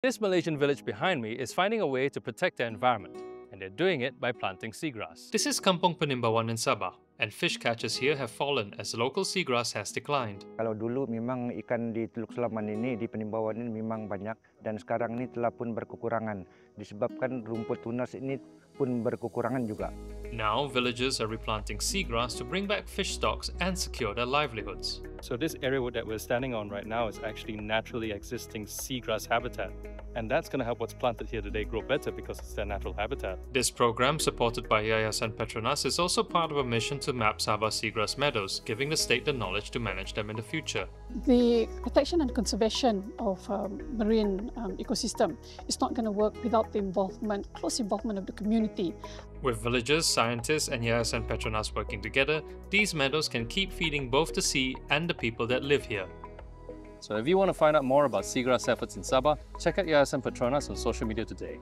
This Malaysian village behind me is finding a way to protect their environment, and they're doing it by planting seagrass. This is Kampung Penimbawan in Sabah, and fish catches here have fallen as local seagrass has declined. Kalau dulu memang ikan di Teluk Sulaman ini, di Penimbawan ini memang banyak dan sekarang ini telah pun berkekurangan disebabkan rumput tunas ini pun berkekurangan juga. Now, villagers are replanting seagrass to bring back fish stocks and secure their livelihoods. So this area that we're standing on right now is actually naturally existing seagrass habitat. And that's going to help what's planted here today grow better because it's their natural habitat. This program, supported by Yayasan Petronas, is also part of a mission to map Sabah seagrass meadows, giving the state the knowledge to manage them in the future. The protection and conservation of um, marine um, ecosystem is not going to work without the involvement, close involvement of the community. With villagers, scientists, and Yayasan Petronas working together, these meadows can keep feeding both the sea and the people that live here. So if you want to find out more about seagrass efforts in Sabah, check out Yayasan Petronas on social media today.